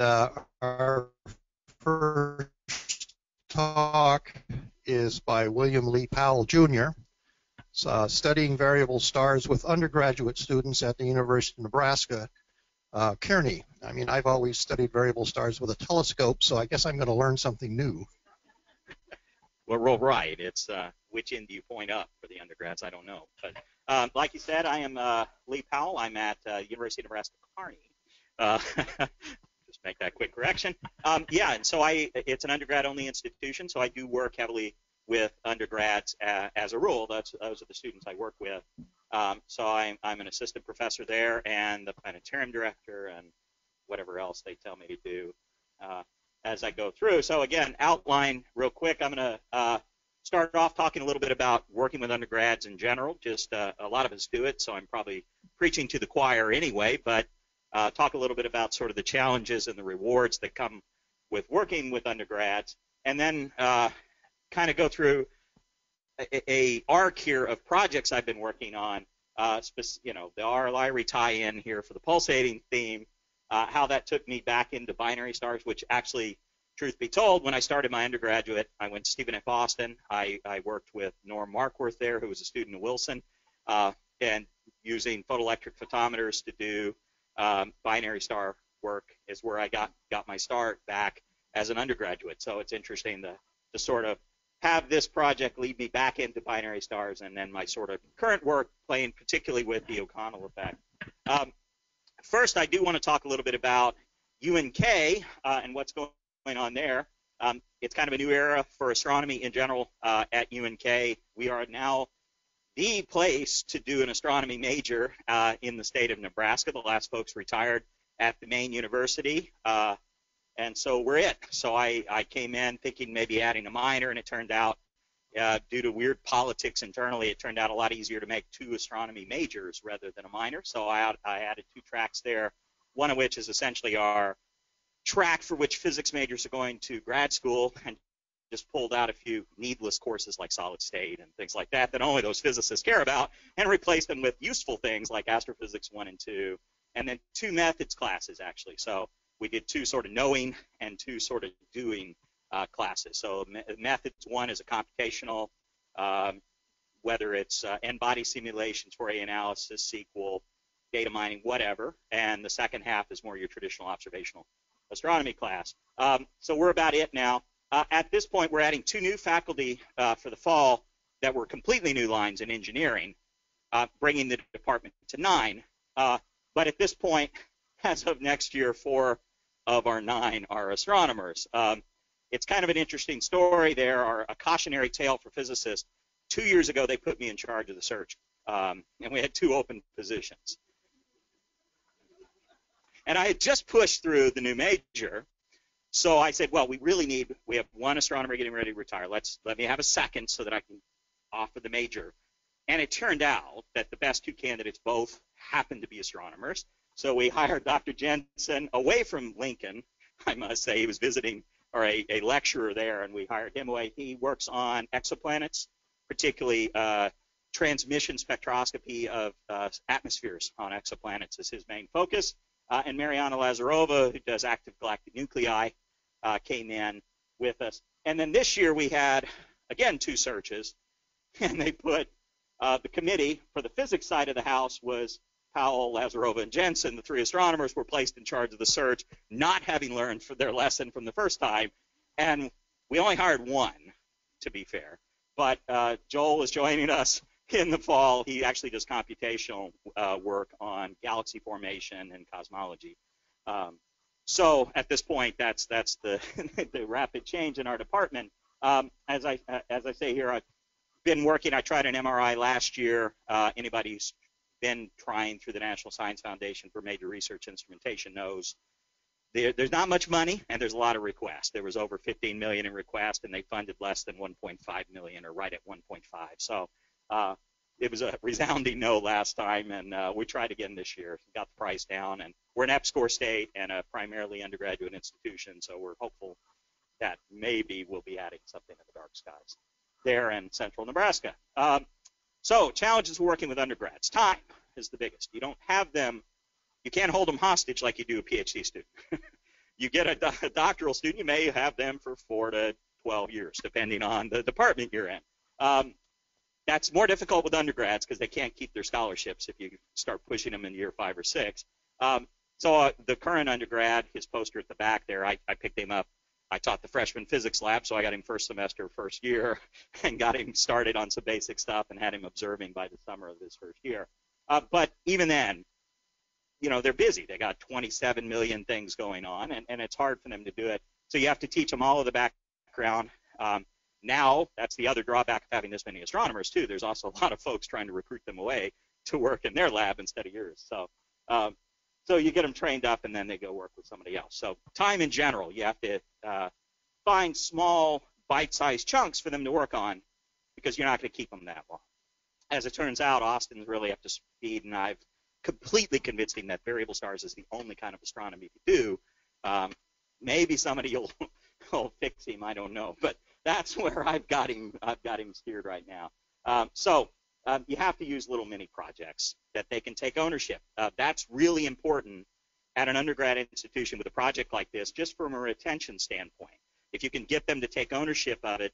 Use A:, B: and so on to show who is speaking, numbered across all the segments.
A: uh, our first talk is by William Lee Powell Jr. Uh, studying variable stars with undergraduate students at the University of Nebraska, uh, Kearney. I mean, I've always studied variable stars with a telescope, so I guess I'm going to learn something new.
B: Well, we're right. It's uh, which end do you point up for the undergrads? I don't know. But um, like you said, I am uh, Lee Powell. I'm at uh, University of Nebraska Kearney. Make that quick correction. Um, yeah, and so I, it's an undergrad-only institution, so I do work heavily with undergrads uh, as a rule. That's, those are the students I work with. Um, so I'm, I'm an assistant professor there and the planetarium director and whatever else they tell me to do uh, as I go through. So again, outline real quick. I'm going to uh, start off talking a little bit about working with undergrads in general. Just uh, a lot of us do it, so I'm probably preaching to the choir anyway, but uh, talk a little bit about sort of the challenges and the rewards that come with working with undergrads, and then uh, kind of go through a, a, arc here of projects I've been working on. Uh, you know, the RR Lyrae tie-in here for the pulsating theme, uh, how that took me back into binary stars, which actually, truth be told, when I started my undergraduate, I went to Stephen F. Austin. I, I worked with Norm Markworth there, who was a student of Wilson, uh, and using photoelectric photometers to do um, binary star work is where I got got my start back as an undergraduate. So it's interesting to to sort of have this project lead me back into binary stars and then my sort of current work playing particularly with the O'Connell effect. Um, first, I do want to talk a little bit about UNK uh, and what's going on there. Um, it's kind of a new era for astronomy in general uh, at UNK. We are now the place to do an astronomy major uh, in the state of Nebraska. The last folks retired at the main university. Uh, and so we're it. So I, I came in thinking maybe adding a minor, and it turned out, uh, due to weird politics internally, it turned out a lot easier to make two astronomy majors rather than a minor. So I, I added two tracks there, one of which is essentially our track for which physics majors are going to grad school, and just pulled out a few needless courses like solid state and things like that that only those physicists care about, and replaced them with useful things like astrophysics 1 and 2, and then two methods classes actually. So we did two sort of knowing and two sort of doing uh, classes. So me methods one is a computational, um, whether it's uh, n-body simulations, Fourier analysis, SQL, data mining, whatever. And the second half is more your traditional observational astronomy class. Um, so we're about it now. Uh, at this point, we're adding two new faculty uh, for the fall that were completely new lines in engineering, uh, bringing the department to nine. Uh, but at this point, as of next year, four of our nine are astronomers. Um, it's kind of an interesting story there, or a cautionary tale for physicists. Two years ago, they put me in charge of the search, um, and we had two open positions. And I had just pushed through the new major, so I said, well, we really need, we have one astronomer getting ready to retire. Let's let me have a second so that I can offer the major. And it turned out that the best two candidates both happened to be astronomers. So we hired Dr. Jensen away from Lincoln. I must say he was visiting or a, a lecturer there, and we hired him away. He works on exoplanets, particularly uh, transmission spectroscopy of uh, atmospheres on exoplanets is his main focus. Uh, and Mariana Lazarova, who does active galactic nuclei, uh, came in with us. And then this year we had, again, two searches, and they put uh, the committee for the physics side of the house was Powell, Lazarova, and Jensen, the three astronomers, were placed in charge of the search, not having learned for their lesson from the first time. And we only hired one, to be fair. But uh, Joel is joining us in the fall. He actually does computational uh, work on galaxy formation and cosmology. Um, so at this point, that's that's the the rapid change in our department. Um, as I as I say here, I've been working. I tried an MRI last year. Uh, anybody who's been trying through the National Science Foundation for Major Research Instrumentation knows there, there's not much money and there's a lot of requests. There was over 15 million in requests and they funded less than 1.5 million or right at 1.5. So uh, it was a resounding no last time and uh, we tried again this year. Got the price down and we're an EPSCoR state and a primarily undergraduate institution, so we're hopeful that maybe we'll be adding something in the dark skies there in central Nebraska. Um, so challenges working with undergrads. Time is the biggest. You don't have them, you can't hold them hostage like you do a PhD student. you get a, do- a doctoral student, you may have them for four to 12 years, depending on the department you're in. Um, that's more difficult with undergrads because they can't keep their scholarships if you start pushing them in year five or six. Um, so uh, the current undergrad, his poster at the back there, I, I picked him up. I taught the freshman physics lab, so I got him first semester, first year, and got him started on some basic stuff and had him observing by the summer of his first year. Uh, but even then, you know, they're busy. They got 27 million things going on, and, and it's hard for them to do it. So you have to teach them all of the background. Um, now, that's the other drawback of having this many astronomers, too. There's also a lot of folks trying to recruit them away to work in their lab instead of yours. So, um, so you get them trained up, and then they go work with somebody else. So time in general, you have to uh, find small, bite-sized chunks for them to work on because you're not going to keep them that long. As it turns out, Austin's really up to speed, and I've completely convinced him that variable stars is the only kind of astronomy to do. Um, maybe somebody will, will fix him, I don't know, but that's where I've got him. I've got him steered right now. Um, so um, you have to use little mini projects that they can take ownership. Uh, that's really important at an undergrad institution with a project like this, just from a retention standpoint. If you can get them to take ownership of it,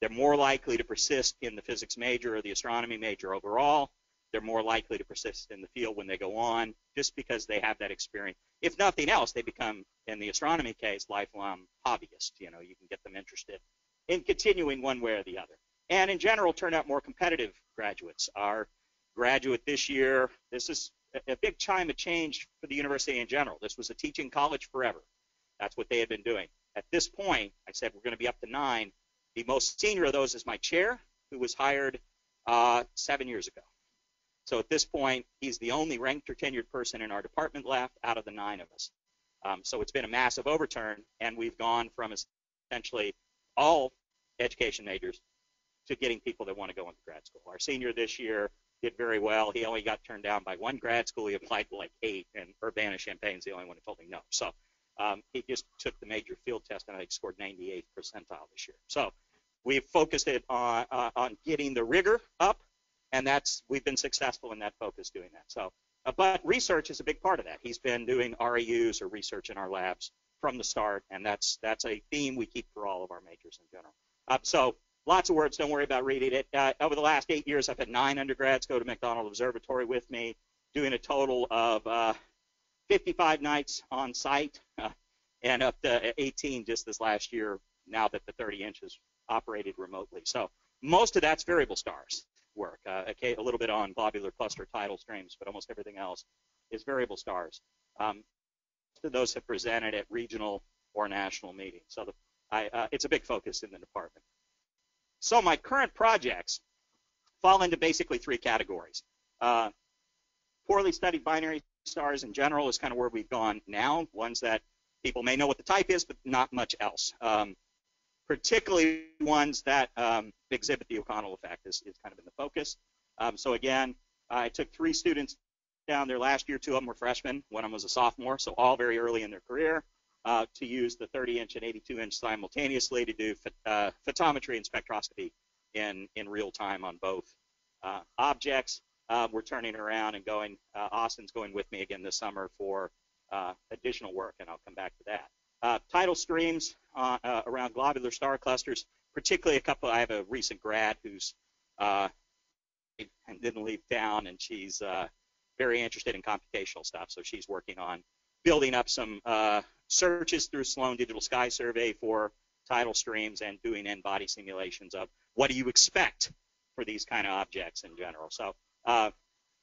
B: they're more likely to persist in the physics major or the astronomy major overall. They're more likely to persist in the field when they go on, just because they have that experience. If nothing else, they become, in the astronomy case, lifelong hobbyists. You know, you can get them interested in continuing one way or the other. And in general, turn out more competitive graduates. Our graduate this year, this is a big time of change for the university in general. This was a teaching college forever. That's what they had been doing. At this point, I said we're going to be up to nine. The most senior of those is my chair, who was hired uh, seven years ago. So at this point, he's the only ranked or tenured person in our department left out of the nine of us. Um, so it's been a massive overturn, and we've gone from essentially all education majors to getting people that want to go into grad school. Our senior this year did very well. He only got turned down by one grad school. He applied to like eight, and Urbana-Champaign is the only one who told me no. So um, he just took the major field test, and I scored 98th percentile this year. So we've focused it on, uh, on getting the rigor up, and that's we've been successful in that focus doing that. So, uh, but research is a big part of that. He's been doing REUs or research in our labs from the start, and that's that's a theme we keep for all of our majors in general. Uh, so lots of words. Don't worry about reading it. Uh, over the last eight years, I've had nine undergrads go to McDonald Observatory with me, doing a total of uh, 55 nights on site, uh, and up to 18 just this last year. Now that the 30 inches operated remotely, so most of that's variable stars work. Uh, a, a little bit on globular cluster tidal streams, but almost everything else is variable stars. Um, those have presented at regional or national meetings. So the, I, uh, it's a big focus in the department. So my current projects fall into basically three categories. Uh, poorly studied binary stars in general is kind of where we've gone now, ones that people may know what the type is, but not much else. Um, particularly ones that um, exhibit the O'Connell effect is, is kind of in the focus. Um, so again, I took three students down there last year. Two of them were freshmen. One of them was a sophomore, so all very early in their career uh, to use the 30 inch and 82 inch simultaneously to do uh, photometry and spectroscopy in, in real time on both uh, objects. Uh, we're turning around and going, uh, Austin's going with me again this summer for uh, additional work, and I'll come back to that. tidal streams around globular star clusters, particularly a couple, I have a recent grad who's and didn't leave town, and she's very interested in computational stuff, so she's working on building up some uh, searches through Sloan Digital Sky Survey for tidal streams and doing n-body simulations of what do you expect for these kind of objects in general. So uh,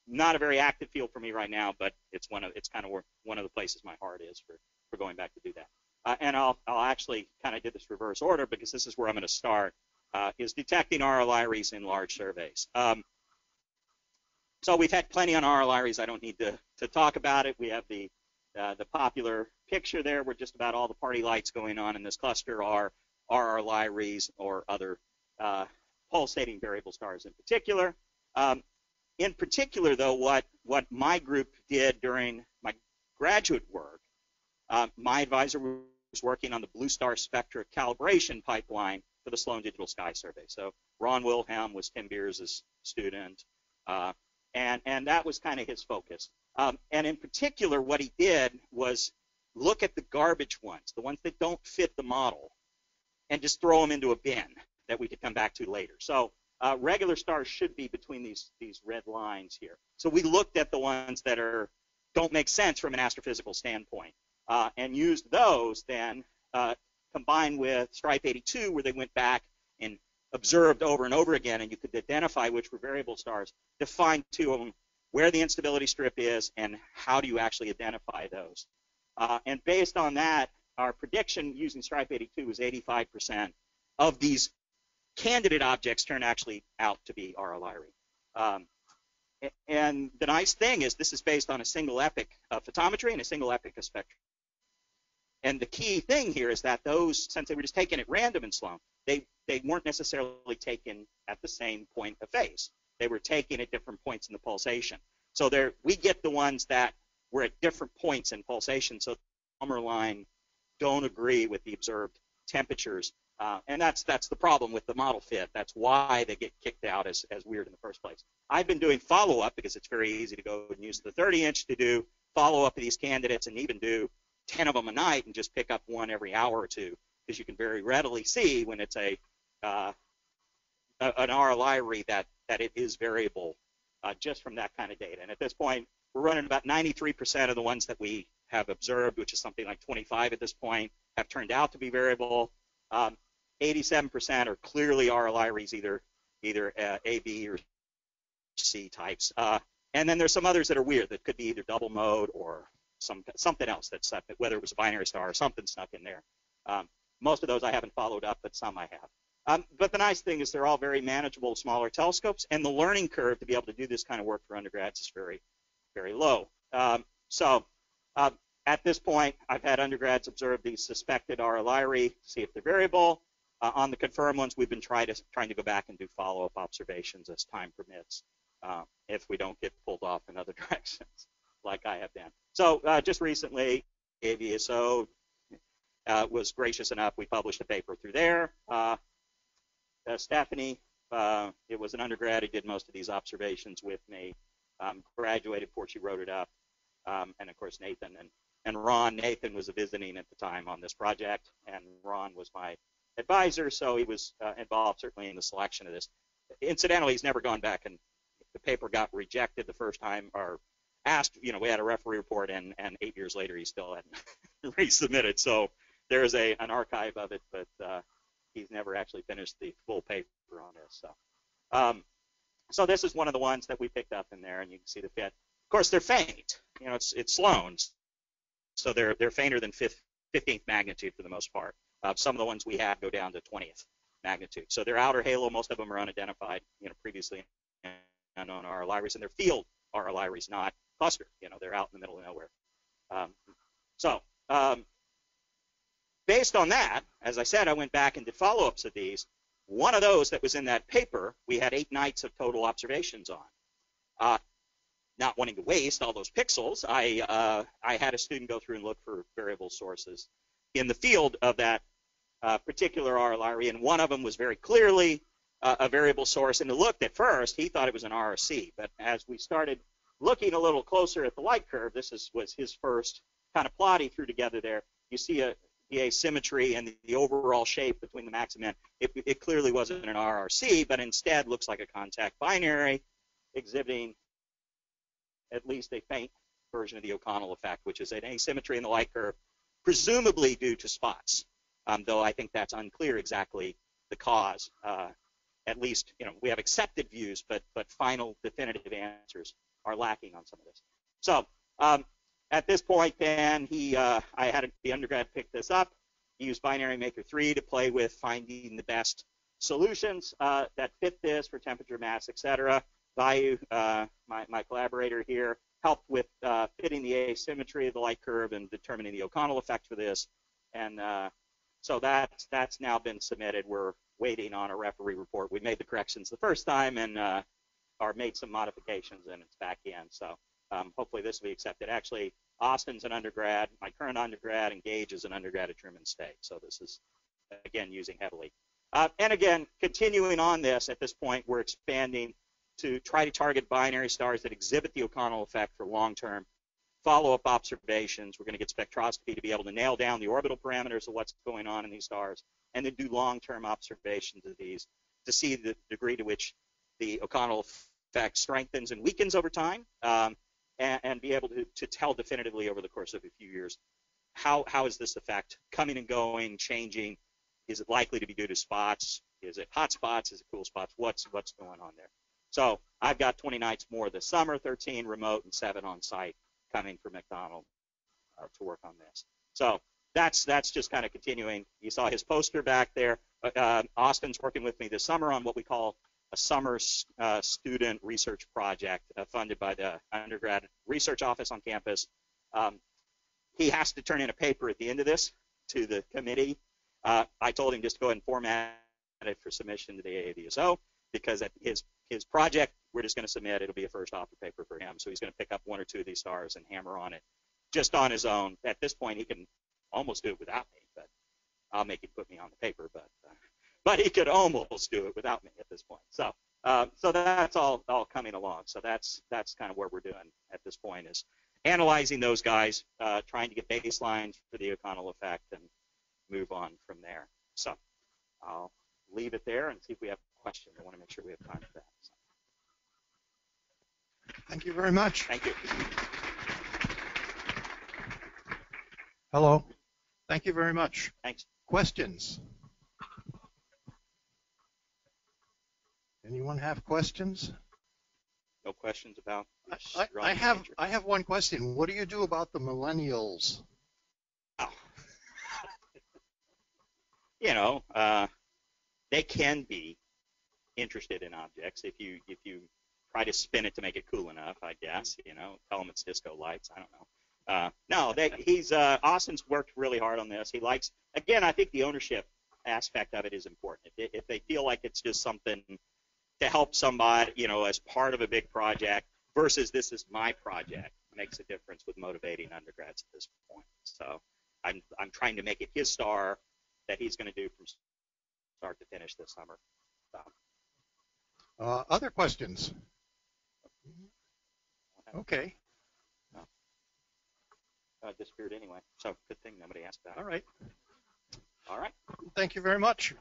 B: not a very active field for me right now, but it's one of it's kind of one of the places my heart is for, for going back to do that. Uh, and I'll, I'll actually kind of did this reverse order because this is where I'm going to start, uh, is detecting RR Lyraes in large surveys. Um, so we've had plenty on RR Lyraes. I don't need to, to talk about it. We have the uh, the popular picture there where just about all the party lights going on in this cluster are RR Lyraes or other uh, pulsating variable stars in particular. Um, in particular, though, what, what my group did during my graduate work, uh, my advisor was working on the Blue Star Spectra calibration pipeline for the Sloan Digital Sky Survey. So Ron Wilhelm was Tim Beers' student, uh, and, and that was kind of his focus. Um, and in particular, what he did was look at the garbage ones, the ones that don't fit the model, and just throw them into a bin that we could come back to later. So uh, regular stars should be between these these red lines here. So we looked at the ones that are don't make sense from an astrophysical standpoint, uh, and used those then uh, combined with Stripe 82, where they went back and observed over and over again, and you could identify which were variable stars, define of them, where the instability strip is, and how do you actually identify those. Uh, and based on that, our prediction using Stripe 82 was 85% of these candidate objects turn actually out to be RR Um, and the nice thing is this is based on a single of photometry and a single of spectrum. And the key thing here is that those, since they were just taken at random in Sloan, they, they weren't necessarily taken at the same point of phase. They were taken at different points in the pulsation. So there, we get the ones that were at different points in pulsation. So the Balmer line don't agree with the observed temperatures. Uh, and that's that's the problem with the model fit. That's why they get kicked out as, as weird in the first place. I've been doing follow-up because it's very easy to go and use the 30-inch to do follow-up of these candidates and even do 10 of them a night and just pick up one every hour or two because you can very readily see when it's a, uh, an RR Lyrae that, that it is variable uh, just from that kind of data. And at this point, we're running about 93% of the ones that we have observed, which is something like 25 at this point, have turned out to be variable. Um, 87% are clearly RR Lyraes, either either uh, A, B, or C types. Uh, and then there's some others that are weird that could be either double mode or some something else that's whether it was a binary star or something stuck in there. Um, most of those I haven't followed up, but some I have. Um, but the nice thing is they're all very manageable, smaller telescopes, and the learning curve to be able to do this kind of work for undergrads is very, very low. Um, so uh, at this point, I've had undergrads observe these suspected RR Lyrae, see if they're variable. Uh, on the confirmed ones, we've been try to, trying to go back and do follow-up observations as time permits uh, if we don't get pulled off in other directions like I have been. So uh, just recently, AVSO uh, was gracious enough. We published a paper through there. Uh, uh Stephanie, uh, it was an undergrad who did most of these observations with me. Um, graduated before she wrote it up. Um, and of course, Nathan and, and Ron. Nathan was a visiting at the time on this project, and Ron was my advisor, so he was uh, involved certainly in the selection of this. Incidentally, he's never gone back and the paper got rejected the first time, or asked, you know, we had a referee report, and, and eight years later he still hadn't resubmitted. So there is a an archive of it, but uh, he's never actually finished the full paper on this. So, um, so this is one of the ones that we picked up in there, and you can see the fit. Of course, they're faint. You know, it's it's Sloan's, so they're they're fainter than fifth, 15th magnitude for the most part. Uh, some of the ones we have go down to 20th magnitude. So their outer halo, most of them are unidentified, you know, previously unknown RR Lyraes, and their field RR Lyraes, not cluster. You know, they're out in the middle of nowhere. Um, so um, based on that, as I said, I went back and did follow-ups of these. One of those that was in that paper, we had eight nights of total observations on. Uh, not wanting to waste all those pixels, I, uh, I had a student go through and look for variable sources in the field of that uh, particular RR Lyrae, and one of them was very clearly uh, a variable source. And it looked at first, he thought it was an RRC, but as we started looking a little closer at the light curve, this is, was his first kind of plot he threw together there. You see a, the asymmetry and the, overall shape between the max and min. It, it clearly wasn't an RRC, but instead looks like a contact binary exhibiting at least a faint version of the O'Connell effect, which is an asymmetry in the light curve, presumably due to spots, um, though I think that's unclear exactly the cause. Uh, at least, you know, we have accepted views, but but final definitive answers are lacking on some of this. So um, at this point, then he, uh, I had the undergrad pick this up. He used Binary Maker 3 to play with finding the best solutions uh, that fit this for temperature, mass, etc. Vayu, uh, my, my collaborator here, helped with uh, fitting the asymmetry of the light curve and determining the O'Connell effect for this. And uh, so that's that's now been submitted. We're waiting on a referee report. We made the corrections the first time and uh, or made some modifications and it's back in. So um, hopefully this will be accepted. Actually, Austin's an undergrad. My current undergrad, and Gage is an undergrad at Truman State. So this is, again, using heavily. Uh, and again, continuing on this, at this point, we're expanding to try to target binary stars that exhibit the O'Connell effect for long-term follow-up observations. We're going to get spectroscopy to be able to nail down the orbital parameters of what's going on in these stars, and then do long-term observations of these to see the degree to which the O'Connell effect strengthens and weakens over time, um, and, and, be able to, to tell definitively over the course of a few years how, how is this effect coming and going, changing? Is it likely to be due to spots? Is it hot spots? Is it cool spots? What's what's going on there? So I've got 20 nights more this summer, 13 remote and seven on site coming for McDonald uh, to work on this. So that's that's just kind of continuing. You saw his poster back there. Uh, uh, Austin's working with me this summer on what we call a summer uh, student research project uh, funded by the undergrad research office on campus. Um, he has to turn in a paper at the end of this to the committee. Uh, I told him just to go ahead and format it for submission to the AAVSO because at his his project we're just going to submit. It'll be a first offer paper for him. So he's going to pick up one or two of these stars and hammer on it just on his own. At this point, he can almost do it without me, but I'll make him put me on the paper. But uh, but he could almost do it without me at this point. So uh, so that's all all coming along. So that's that's kind of where we're doing at this point is analyzing those guys, uh, trying to get baselines for the O'Connell effect, and move on from there. So I'll leave it there and see if we have questions. I want to make sure we have time for that. So.
A: Thank you very much.
B: Thank you.
A: Hello. Thank you very much.
B: Thanks.
A: Questions? Anyone have questions?
B: No questions about
A: I, I have I have one question. What do you do about the millennials?
B: Oh. you know, uh, they can be interested in objects if you if you try to spin it to make it cool enough. I guess you know, tell them it's disco lights. I don't know. Uh, no, they, he's uh, Austin's worked really hard on this. He likes again. I think the ownership aspect of it is important. If, if they feel like it's just something to help somebody, you know, as part of a big project versus this is my project makes a difference with motivating undergrads at this point. So I'm I'm trying to make it his star that he's going to do from start to finish this summer. So.
A: Uh, other questions? Okay.
B: No. Uh, disappeared anyway, so good thing nobody asked that.
A: All right.
B: All right.
A: Thank you very much.